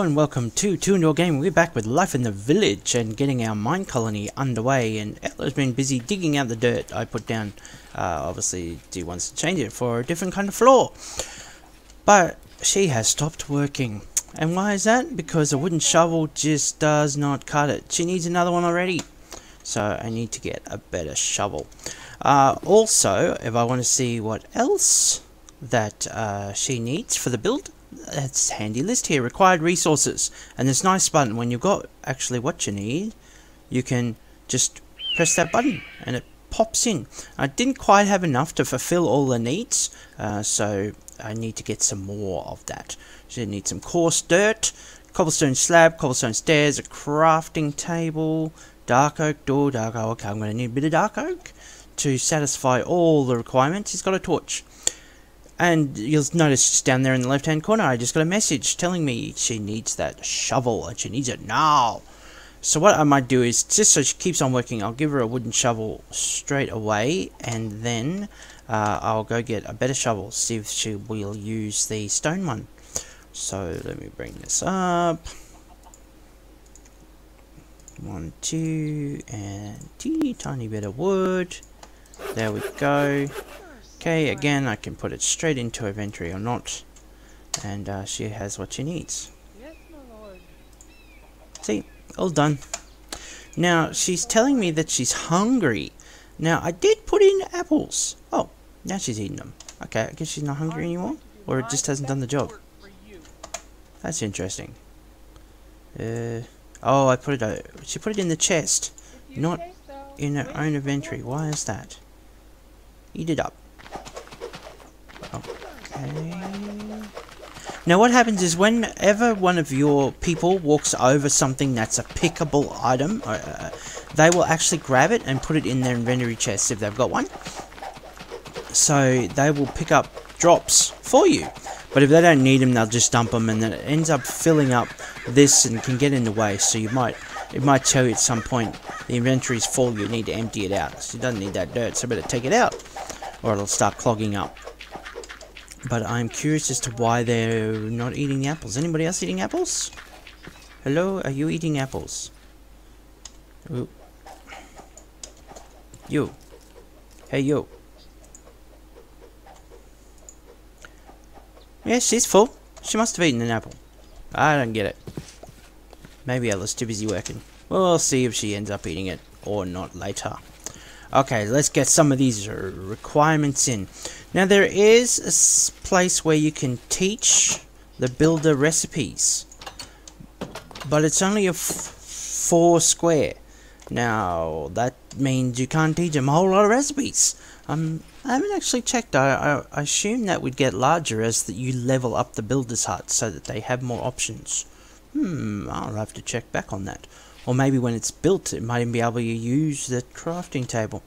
And welcome to Tuandor Gaming. We're back with Life in the Village and getting our mine colony underway and Ella's been busy digging out the dirt I put down. Uh, obviously, she wants to change it for a different kind of floor. But she has stopped working. And why is that? Because a wooden shovel just does not cut it. She needs another one already. So I need to get a better shovel. Uh, also, if I want to see what else that uh, she needs for the build, it's handy list here required resources. And this nice button when you've got actually what you need you can just press that button and it pops in. I didn't quite have enough to fulfill all the needs uh, so I need to get some more of that. So you need some coarse dirt cobblestone slab cobblestone stairs a crafting table dark oak door dark oak okay I'm going to need a bit of dark oak to satisfy all the requirements. He's got a torch and you'll notice down there in the left hand corner, I just got a message telling me she needs that shovel and she needs it now. So what I might do is, just so she keeps on working, I'll give her a wooden shovel straight away and then uh, I'll go get a better shovel, see if she will use the stone one. So let me bring this up. One, two, and teeny tiny bit of wood. There we go. Okay, again, I can put it straight into her inventory or not. And uh, she has what she needs. Yes, my lord. See, all done. Now, she's telling me that she's hungry. Now, I did put in apples. Oh, now she's eating them. Okay, I guess she's not hungry anymore? Or it just hasn't done the job. That's interesting. Uh, oh, I put it, uh, she put it in the chest. Not in her own inventory. Why is that? Eat it up. Okay. Now what happens is whenever one of your people walks over something that's a pickable item, uh, they will actually grab it and put it in their inventory chest if they've got one. So they will pick up drops for you. But if they don't need them, they'll just dump them and then it ends up filling up this and can get in the way. So you might, it might tell you at some point the inventory's full, you need to empty it out. So you don't need that dirt, so better take it out or it'll start clogging up. But I'm curious as to why they're not eating the apples. Anybody else eating apples? Hello, are you eating apples? Ooh. You. Hey, you. Yeah, she's full. She must have eaten an apple. I don't get it. Maybe Ella's too busy working. Well, We'll see if she ends up eating it or not later. Okay, let's get some of these requirements in. Now there is a place where you can teach the builder recipes. But it's only a four square. Now, that means you can't teach them a whole lot of recipes. Um, I haven't actually checked. I, I, I assume that would get larger as that you level up the builder's hut so that they have more options. Hmm, I'll have to check back on that. Or maybe when it's built, it might even be able to use the crafting table.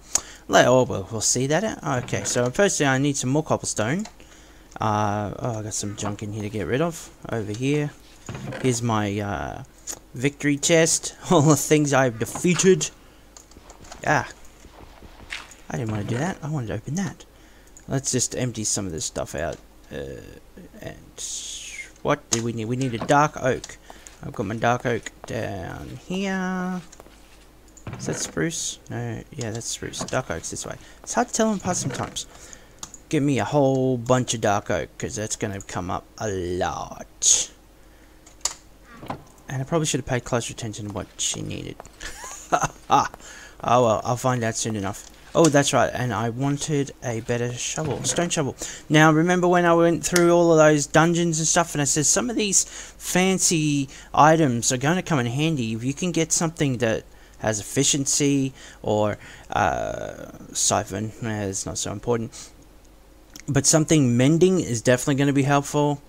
Oh, well, we'll see that out. Okay, so firstly I need some more cobblestone. Uh, oh, I got some junk in here to get rid of. Over here. Here's my uh, victory chest. All the things I've defeated. Ah. I didn't want to do that. I wanted to open that. Let's just empty some of this stuff out. Uh, and what do we need? We need a dark oak. I've got my dark oak down here. Is that spruce? No, yeah, that's spruce. Dark oak's this way. It's hard to tell them apart sometimes. Give me a whole bunch of dark oak, because that's going to come up a lot. And I probably should have paid closer attention to what she needed. oh well, I'll find out soon enough. Oh, that's right, and I wanted a better shovel, stone shovel. Now, remember when I went through all of those dungeons and stuff, and I said some of these fancy items are going to come in handy if you can get something that has efficiency or uh, siphon. Eh, it's not so important. But something mending is definitely going to be helpful.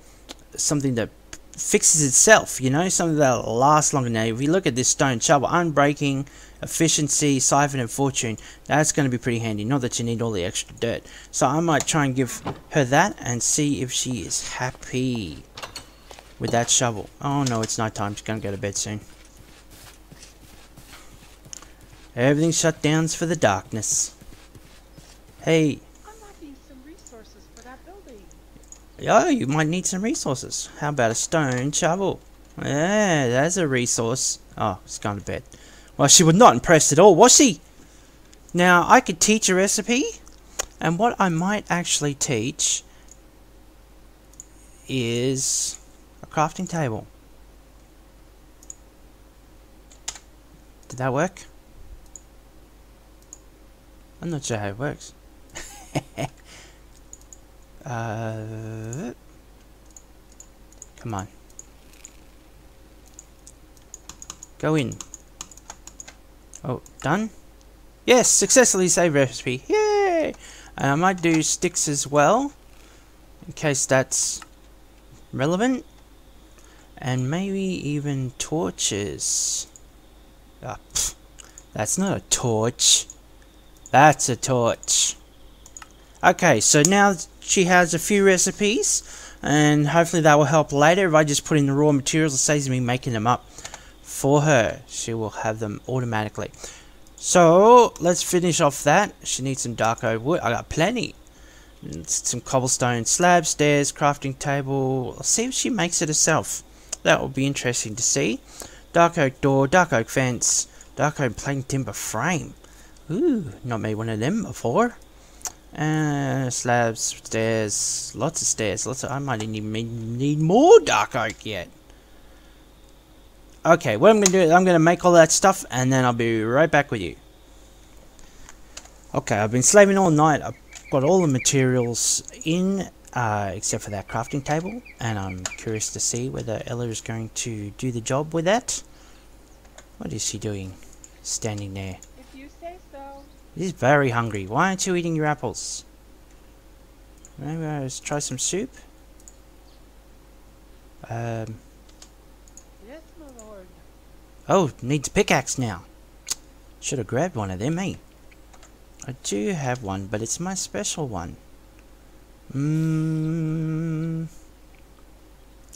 Something that fixes itself, you know, something that'll last longer. Now, if you look at this stone shovel, unbreaking, efficiency, siphon, and fortune, that's going to be pretty handy. Not that you need all the extra dirt. So I might try and give her that and see if she is happy with that shovel. Oh no, it's night time. She's going to go to bed soon. Everything shut down for the darkness. Hey. resources for that building. Oh, you might need some resources. How about a stone shovel? Yeah, that's a resource. Oh, it's gone to bed. Well, she was not impressed at all, was she? Now, I could teach a recipe, and what I might actually teach is a crafting table. Did that work? I'm not sure how it works. uh, come on. Go in. Oh, done? Yes, successfully saved recipe. Yay! And I might do sticks as well, in case that's relevant. And maybe even torches. Ah, that's not a torch. That's a torch. Okay, so now she has a few recipes, and hopefully that will help later. If I just put in the raw materials, it saves me making them up for her. She will have them automatically. So, let's finish off that. She needs some dark oak wood. I got plenty. Some cobblestone slab, stairs, crafting table. See if she makes it herself. That will be interesting to see. Dark oak door, dark oak fence, dark oak plank timber frame. Ooh, not made one of them before. Uh, slabs, stairs, lots of stairs. Lots of. I might even need more dark oak yet. Okay, what I'm going to do is I'm going to make all that stuff and then I'll be right back with you. Okay, I've been slaving all night. I've got all the materials in uh, except for that crafting table and I'm curious to see whether Ella is going to do the job with that. What is she doing? Standing there. If you say so. She's very hungry. Why aren't you eating your apples? Maybe I'll try some soup? Um, Yes, my lord. Oh, needs a pickaxe now. Should have grabbed one of them, eh? I do have one, but it's my special one. Mmm.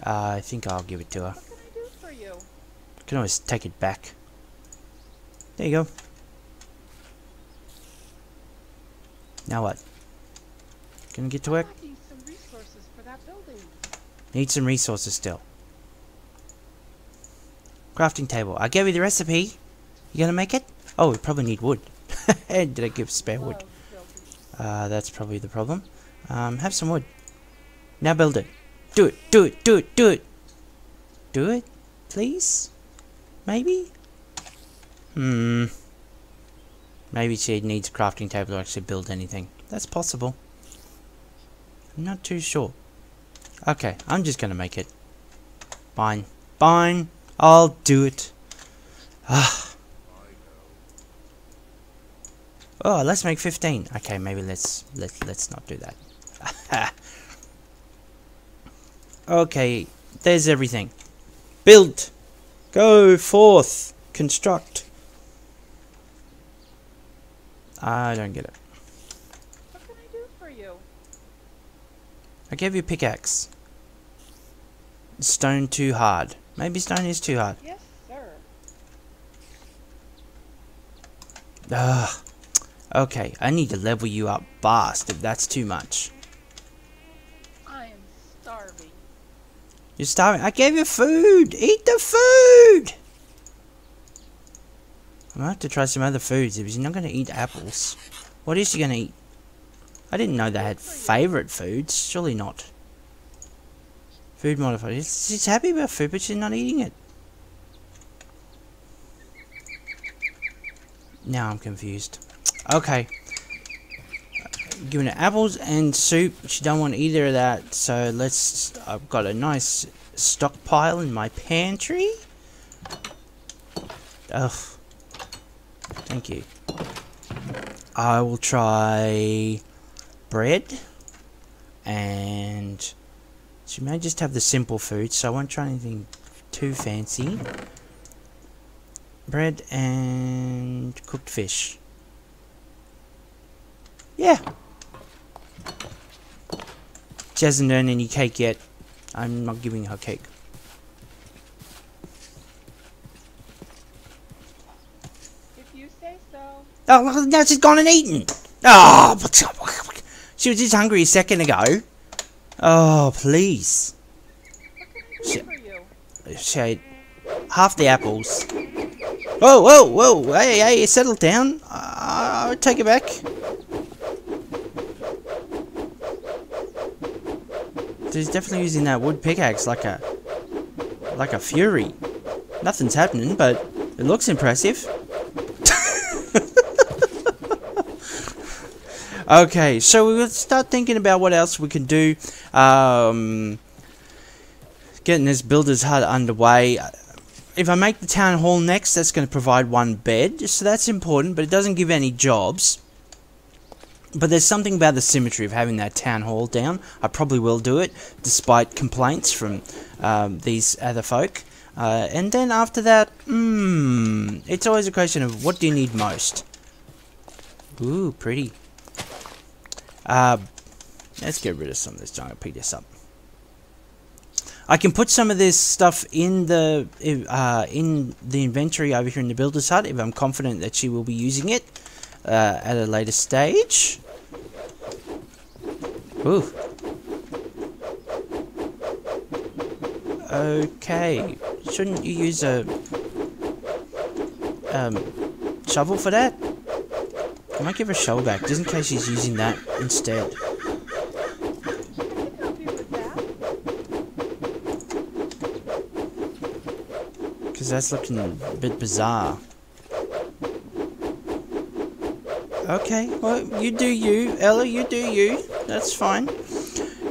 I think I'll give it to her. What can I do for you? Can always take it back. There you go. Now what? Gonna get to work? Need some resources for that building. Need some resources still. Crafting table. I gave you the recipe. You gonna make it? Oh, we probably need wood. Did I give spare wood? Uh, that's probably the problem. Um, have some wood. Now build it. Do it, do it, do it, do it. Do it, please? Maybe? Hmm. Maybe she needs a crafting table to actually build anything. That's possible. I'm not too sure. Okay, I'm just gonna make it. Fine. Fine. I'll do it. Ah. Oh, let's make 15. Okay, maybe let's let let's not do that. okay, there's everything. Build. Go forth. Construct. Ah, I don't get it. What can I do for you? I gave you a pickaxe. Stone too hard. Maybe stone is too hard. Yes, sir. Ugh. Okay, I need to level you up fast if that's too much. I am starving. You're starving. I gave you food. Eat the food. I'm gonna have to try some other foods if he's not gonna eat apples. What is he gonna eat? I didn't know they had favorite foods. Surely not. Food modified. She's happy about food, but she's not eating it. Now I'm confused. Okay. Giving her apples and soup. She don't want either of that, so let's. I've got a nice stockpile in my pantry. Ugh. Thank you. I will try bread and she may just have the simple food, so I won't try anything too fancy. Bread and cooked fish. Yeah. She hasn't earned any cake yet. I'm not giving her cake. If you say so. Oh, now she's gone and eaten. Oh, she was just hungry a second ago. Oh, please. She ate half the apples. Whoa, whoa, whoa! Hey, hey, settle down. Uh, I'll take it back. He's definitely using that wood pickaxe like a like a fury. Nothing's happening, but it looks impressive. Okay, so we'll start thinking about what else we can do. Um, getting this builder's hut underway. If I make the town hall next, that's going to provide one bed, so that's important, but it doesn't give any jobs. But there's something about the symmetry of having that town hall down. I probably will do it, despite complaints from um, these other folk. Uh, and then after that, hmm, it's always a question of what do you need most? Ooh, pretty. Uh, let's get rid of some of this junk. Pick this up. I can put some of this stuff in the uh, in the inventory over here in the builder's hut if I'm confident that she will be using it uh, at a later stage. Ooh. Okay. Shouldn't you use a um, shovel for that? I might give her a shovel back, just in case she's using that instead. Because that's looking a bit bizarre. Okay, well, you do you, Ella, you do you. That's fine.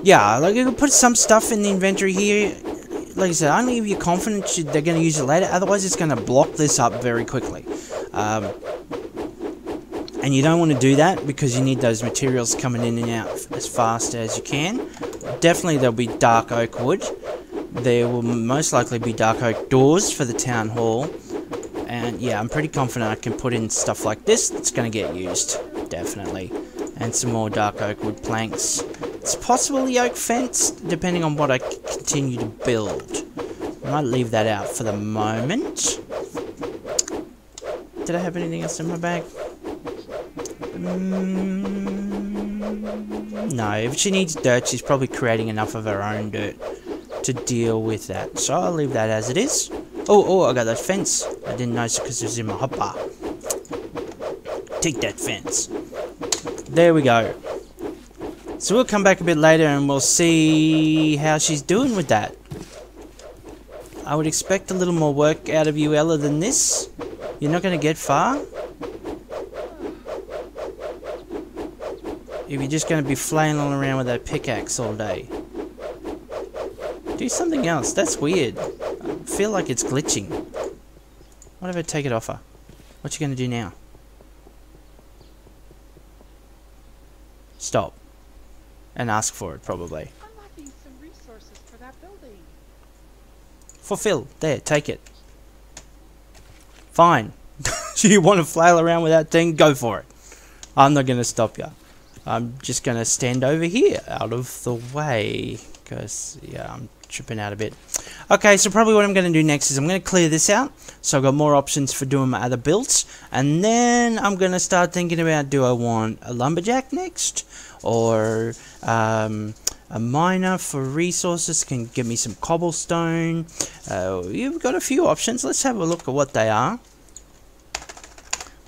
Yeah, like, you can put some stuff in the inventory here. Like I said, only if you're confident they're going to use it later, otherwise it's going to block this up very quickly. Um, and you don't want to do that because you need those materials coming in and out as fast as you can. Definitely there'll be dark oak wood. There will most likely be dark oak doors for the town hall. And yeah, I'm pretty confident I can put in stuff like this that's going to get used. Definitely. And some more dark oak wood planks. It's possible the oak fence, depending on what I continue to build. I might leave that out for the moment. Did I have anything else in my bag? Mm, no, if she needs dirt, she's probably creating enough of her own dirt to deal with that. So I'll leave that as it is. Oh, oh, I got that fence. I didn't notice because it was in my hopper. Take that fence. There we go. So we'll come back a bit later and we'll see how she's doing with that. I would expect a little more work out of you, Ella, than this. You're not going to get far. If you're just going to be flailing around with that pickaxe all day. Do something else. That's weird. I feel like it's glitching. What if I take it off her? What you going to do now? Stop. And ask for it, probably. I'm lacking some resources for that building. Fulfill. There, take it. Fine. Do you want to flail around with that thing? Go for it. I'm not going to stop you. I'm just going to stand over here, out of the way. Because, yeah, I'm tripping out a bit. Okay, so probably what I'm going to do next is I'm going to clear this out. So I've got more options for doing my other builds. And then I'm going to start thinking about, do I want a lumberjack next? Or um, a miner for resources can give me some cobblestone. Uh, you've got a few options. Let's have a look at what they are.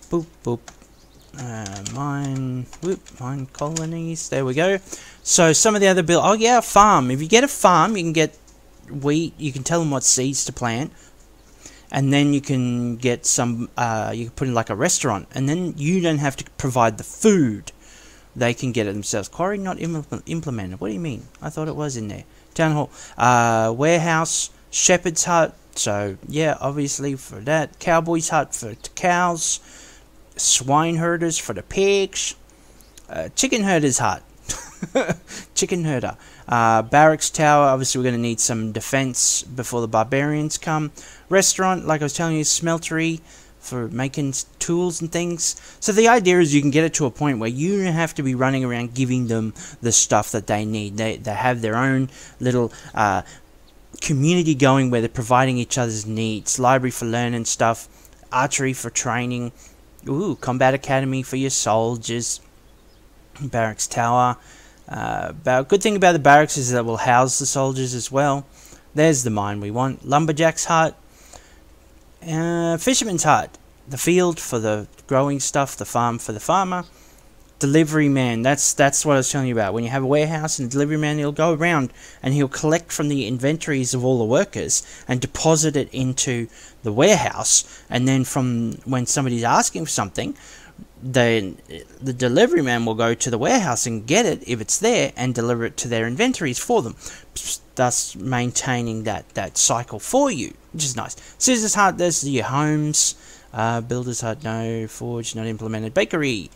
Boop, boop. Uh, mine, whoop, MineColonies. There we go. So some of the other build. Oh yeah, farm. If you get a farm, you can get wheat. You can tell them what seeds to plant, and then you can get some. Uh, you can put in like a restaurant, and then you don't have to provide the food. They can get it themselves. Quarry not Im implemented. What do you mean? I thought it was in there. Town hall, uh, warehouse, shepherd's hut. So yeah, obviously for that, cowboy's hut for cows swine herders for the pigs, uh, chicken herder's hut, chicken herder, uh, barracks tower. Obviously, we're going to need some defense before the barbarians come. Restaurant, like I was telling you, smeltery for making tools and things. So the idea is you can get it to a point where you don't have to be running around giving them the stuff that they need. They they have their own little. Uh, community going where they're providing each other's needs library for learning stuff archery for training Ooh, Combat Academy for your soldiers. Barracks Tower. Uh, good thing about the barracks is that it will house the soldiers as well. There's the mine we want. Lumberjack's hut. Uh, fisherman's hut. The field for the growing stuff. The farm for the farmer. Delivery man. That's that's what I was telling you about. When you have a warehouse and a delivery man, he'll go around and he'll collect from the inventories of all the workers and deposit it into the warehouse. And then from when somebody's asking for something, the the delivery man will go to the warehouse and get it if it's there and deliver it to their inventories for them, thus maintaining that that cycle for you, which is nice. Citizen's Hut, there's your homes. Uh, Builder's Hut, no. Forge, not implemented. Bakery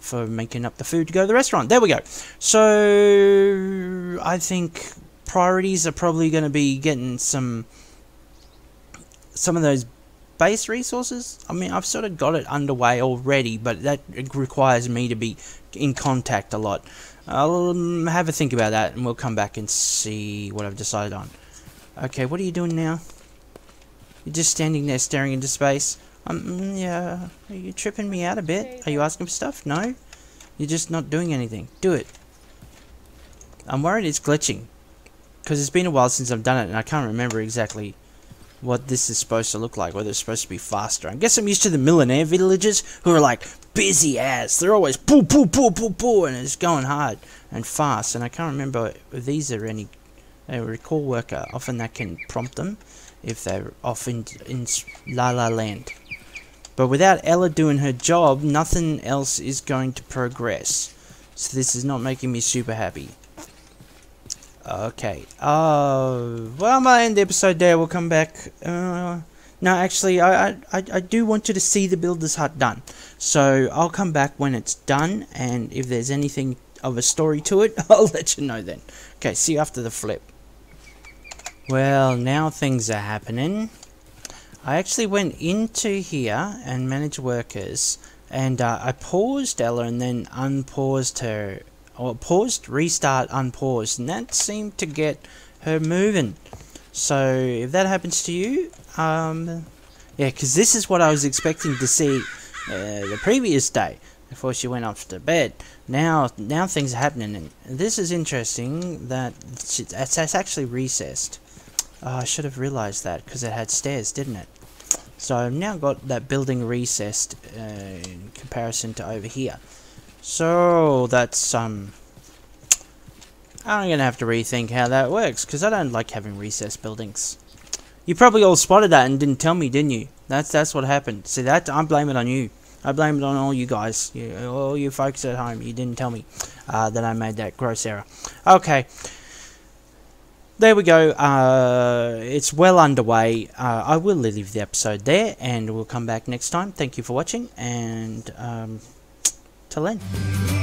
for making up the food to go to the restaurant. There we go. So I think priorities are probably going to be getting some some of those base resources. I mean, I've sort of got it underway already, but that requires me to be in contact a lot. I'll um, have a think about that, and we'll come back and see what I've decided on. Okay, what are you doing now? You're just standing there staring into space. Um, yeah, are you tripping me out a bit? Are you asking for stuff? No? You're just not doing anything. Do it. I'm worried it's glitching. Because it's been a while since I've done it, and I can't remember exactly what this is supposed to look like, whether it's supposed to be faster. I guess I'm used to the Millenaire villagers who are like busy ass. They're always poo poo poo poo poo and it's going hard and fast. And I can't remember if these are any a recall worker. Often that can prompt them if they're off in, in La La Land. But without Ella doing her job, nothing else is going to progress. So this is not making me super happy. Okay. Uh, well, I'm gonna end the episode there. We'll come back. Uh, no, actually, I, I, I do want you to see the Builder's Hut done. So I'll come back when it's done, and if there's anything of a story to it, I'll let you know then. Okay, see you after the flip. Well, now things are happening. I actually went into here and manage workers, and uh, I paused Ella and then unpaused her or paused, restart, unpaused, and that seemed to get her moving. So if that happens to you, um, yeah, because this is what I was expecting to see uh, the previous day before she went off to bed. Now, now things are happening, and this is interesting that it's, it's actually recessed. Oh, I should have realized that because it had stairs, didn't it? So I've now got that building recessed uh, in comparison to over here. So that's um I'm gonna have to rethink how that works because I don't like having recessed buildings. You probably all spotted that and didn't tell me, didn't you? That's that's what happened. See that I blame it on you. I blame it on all you guys, you, all you folks at home. You didn't tell me uh, that I made that gross error. Okay. There we go. Uh, it's well underway. Uh, I will leave the episode there, and we'll come back next time. Thank you for watching, and um, till then.